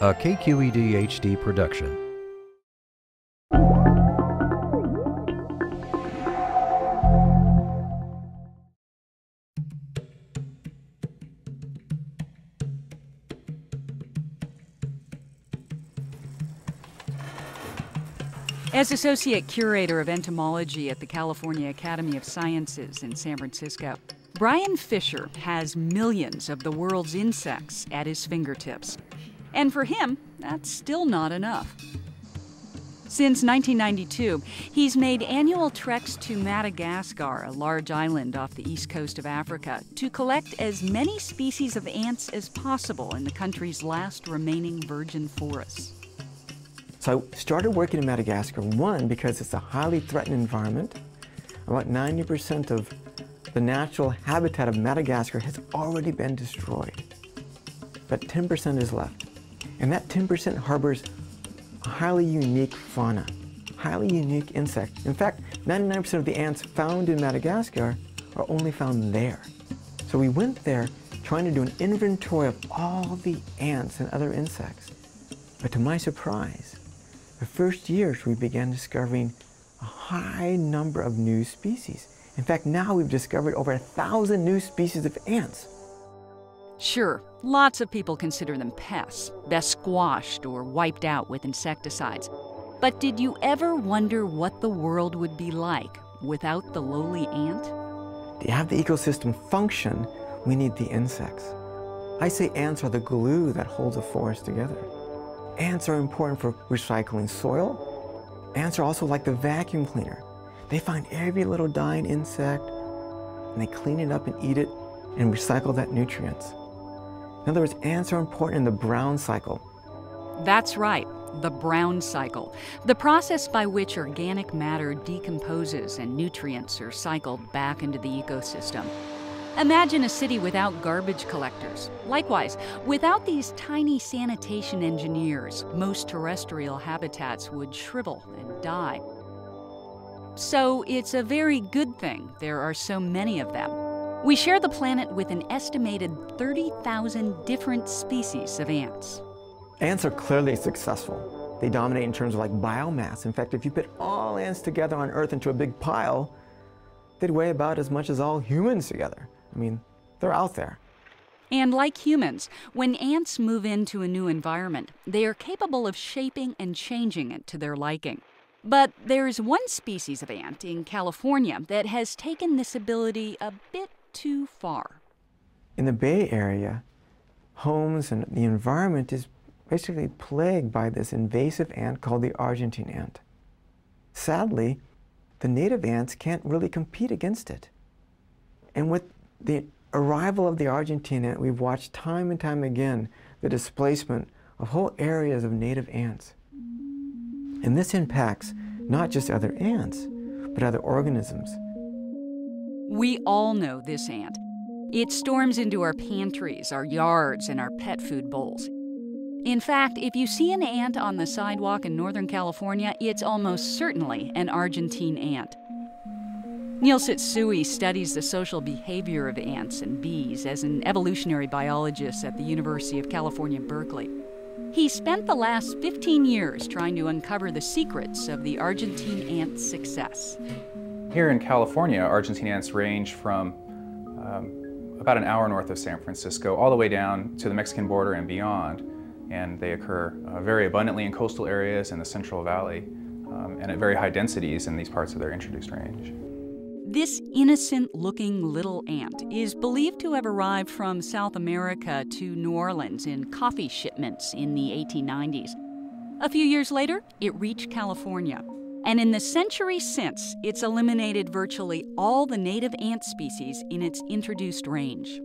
a KQED HD production. As Associate Curator of Entomology at the California Academy of Sciences in San Francisco, Brian Fisher has millions of the world's insects at his fingertips. And for him, that's still not enough. Since 1992, he's made annual treks to Madagascar, a large island off the east coast of Africa, to collect as many species of ants as possible in the country's last remaining virgin forests. So I started working in Madagascar, one, because it's a highly threatened environment. About 90% of the natural habitat of Madagascar has already been destroyed, but 10% is left. And that 10% harbors a highly unique fauna, highly unique insect. In fact, 99% of the ants found in Madagascar are only found there. So we went there trying to do an inventory of all the ants and other insects. But to my surprise, the first years we began discovering a high number of new species. In fact, now we've discovered over a thousand new species of ants. Sure, lots of people consider them pests, best squashed or wiped out with insecticides. But did you ever wonder what the world would be like without the lowly ant? To have the ecosystem function, we need the insects. I say ants are the glue that holds a forest together. Ants are important for recycling soil. Ants are also like the vacuum cleaner. They find every little dying insect and they clean it up and eat it and recycle that nutrients. In other words, ants are important in the brown cycle. That's right, the brown cycle, the process by which organic matter decomposes and nutrients are cycled back into the ecosystem. Imagine a city without garbage collectors. Likewise, without these tiny sanitation engineers, most terrestrial habitats would shrivel and die. So it's a very good thing there are so many of them. We share the planet with an estimated 30,000 different species of ants. Ants are clearly successful. They dominate in terms of like biomass. In fact, if you put all ants together on Earth into a big pile, they'd weigh about as much as all humans together. I mean, they're out there. And like humans, when ants move into a new environment, they are capable of shaping and changing it to their liking. But there's one species of ant in California that has taken this ability a bit too far. In the Bay Area, homes and the environment is basically plagued by this invasive ant called the Argentine ant. Sadly, the native ants can't really compete against it. And with the arrival of the Argentine ant, we've watched time and time again the displacement of whole areas of native ants. And this impacts not just other ants, but other organisms. We all know this ant. It storms into our pantries, our yards, and our pet food bowls. In fact, if you see an ant on the sidewalk in Northern California, it's almost certainly an Argentine ant. Neil Tsutsui studies the social behavior of ants and bees as an evolutionary biologist at the University of California, Berkeley. He spent the last 15 years trying to uncover the secrets of the Argentine ant's success. Here in California, Argentine ants range from um, about an hour north of San Francisco all the way down to the Mexican border and beyond. And they occur uh, very abundantly in coastal areas in the Central Valley um, and at very high densities in these parts of their introduced range. This innocent looking little ant is believed to have arrived from South America to New Orleans in coffee shipments in the 1890s. A few years later, it reached California. And in the century since, it's eliminated virtually all the native ant species in its introduced range.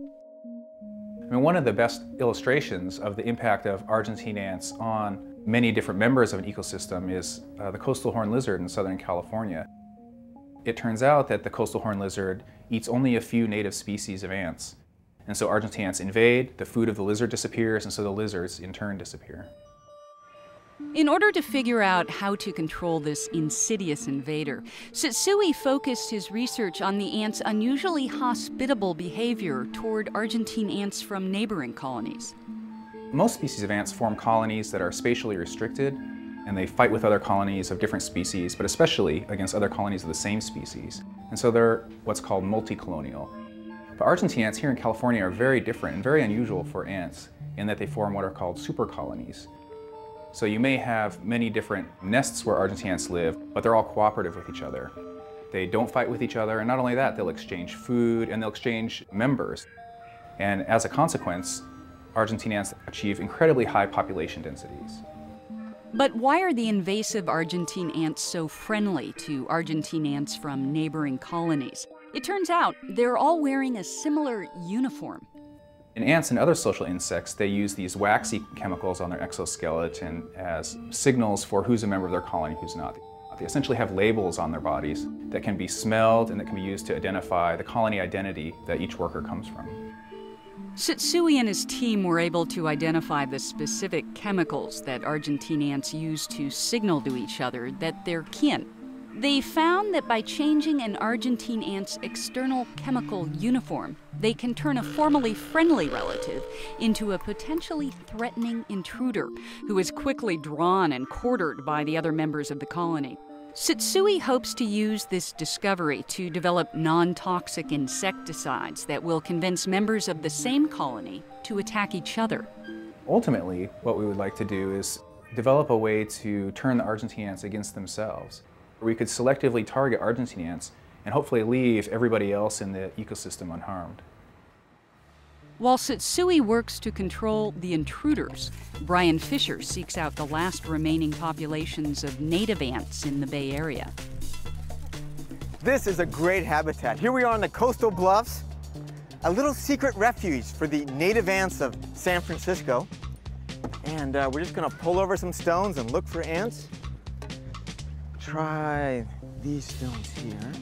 I mean, one of the best illustrations of the impact of Argentine ants on many different members of an ecosystem is uh, the coastal horned lizard in Southern California. It turns out that the coastal horned lizard eats only a few native species of ants. And so Argentine ants invade, the food of the lizard disappears, and so the lizards in turn disappear. In order to figure out how to control this insidious invader, Tsutsui focused his research on the ants' unusually hospitable behavior toward Argentine ants from neighboring colonies. Most species of ants form colonies that are spatially restricted and they fight with other colonies of different species, but especially against other colonies of the same species. And so they're what's called multi-colonial. But Argentine ants here in California are very different and very unusual for ants in that they form what are called supercolonies. So you may have many different nests where Argentine ants live, but they're all cooperative with each other. They don't fight with each other, and not only that, they'll exchange food and they'll exchange members. And as a consequence, Argentine ants achieve incredibly high population densities. But why are the invasive Argentine ants so friendly to Argentine ants from neighboring colonies? It turns out they're all wearing a similar uniform. In ants and other social insects, they use these waxy chemicals on their exoskeleton as signals for who's a member of their colony, who's not. They essentially have labels on their bodies that can be smelled and that can be used to identify the colony identity that each worker comes from. Tsutsui and his team were able to identify the specific chemicals that Argentine ants use to signal to each other that they're kin. They found that by changing an Argentine ant's external chemical uniform, they can turn a formally friendly relative into a potentially threatening intruder who is quickly drawn and quartered by the other members of the colony. Tsutsui hopes to use this discovery to develop non toxic insecticides that will convince members of the same colony to attack each other. Ultimately, what we would like to do is develop a way to turn the Argentine ants against themselves. We could selectively target Argentine ants and hopefully leave everybody else in the ecosystem unharmed. While Tsutsui works to control the intruders, Brian Fisher seeks out the last remaining populations of native ants in the Bay Area. This is a great habitat. Here we are on the coastal bluffs, a little secret refuge for the native ants of San Francisco. And uh, we're just gonna pull over some stones and look for ants. Try these stones here.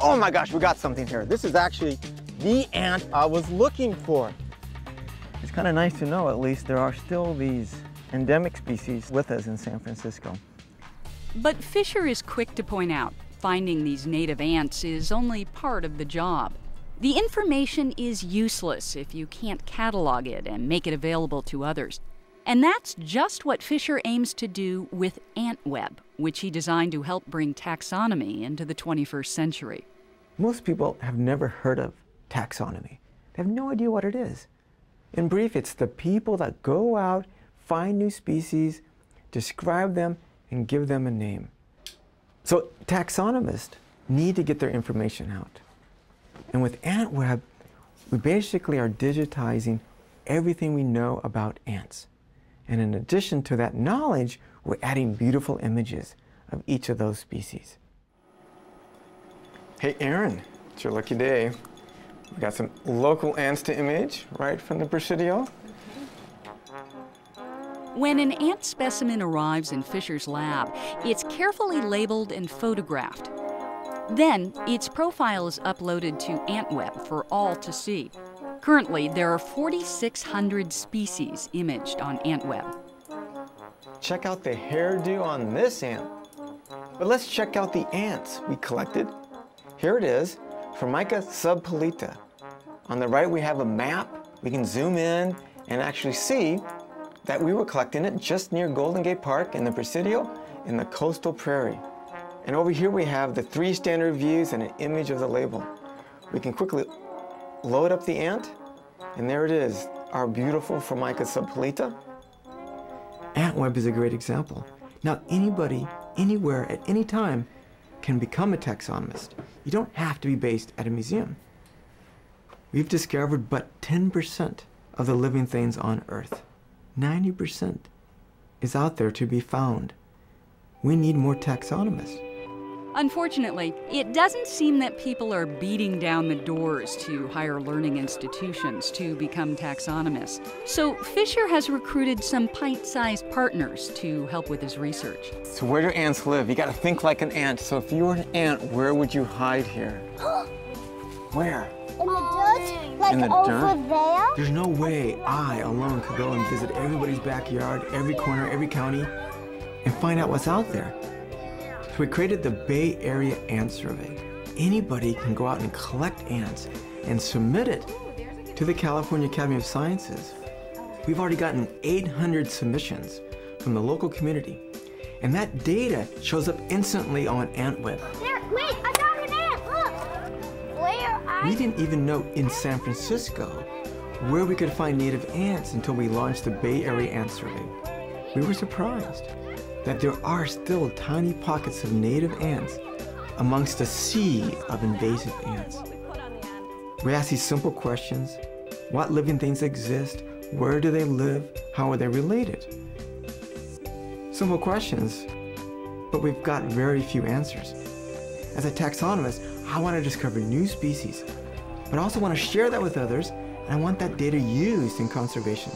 Oh my gosh, we got something here. This is actually the ant I was looking for. It's kind of nice to know at least there are still these endemic species with us in San Francisco. But Fisher is quick to point out finding these native ants is only part of the job. The information is useless if you can't catalog it and make it available to others. And that's just what Fisher aims to do with AntWeb, which he designed to help bring taxonomy into the 21st century. Most people have never heard of taxonomy. They have no idea what it is. In brief, it's the people that go out, find new species, describe them, and give them a name. So taxonomists need to get their information out. And with AntWeb, we basically are digitizing everything we know about ants. And in addition to that knowledge, we're adding beautiful images of each of those species. Hey, Aaron, it's your lucky day. We got some local ants to image right from the Presidio. When an ant specimen arrives in Fisher's lab, it's carefully labeled and photographed. Then, its profile is uploaded to AntWeb for all to see. Currently, there are 4,600 species imaged on AntWeb. Check out the hairdo on this ant. But let's check out the ants we collected. Here it is, Formica subpolita. On the right, we have a map. We can zoom in and actually see that we were collecting it just near Golden Gate Park in the Presidio in the coastal prairie. And over here we have the three standard views and an image of the label. We can quickly load up the ant, and there it is, our beautiful Formica subpolita. AntWeb is a great example. Now anybody, anywhere, at any time can become a taxonomist. You don't have to be based at a museum. We've discovered but 10% of the living things on Earth. 90% is out there to be found. We need more taxonomists. Unfortunately, it doesn't seem that people are beating down the doors to higher learning institutions to become taxonomists. So Fisher has recruited some pint sized partners to help with his research. So, where do ants live? You gotta think like an ant. So, if you were an ant, where would you hide here? where? In the dirt? Like In the over dirt? there? There's no way I alone could go and visit everybody's backyard, every corner, every county, and find out what's out there. We created the Bay Area Ant Survey. Anybody can go out and collect ants and submit it to the California Academy of Sciences. We've already gotten 800 submissions from the local community, and that data shows up instantly on AntWeb. There, wait, I found an ant. Look. Where I? We didn't even know in San Francisco where we could find native ants until we launched the Bay Area Ant Survey. We were surprised that there are still tiny pockets of native ants amongst a sea of invasive ants. We ask these simple questions what living things exist? Where do they live? How are they related? Simple questions, but we've got very few answers. As a taxonomist, I want to discover new species, but I also want to share that with others, and I want that data used in conservation.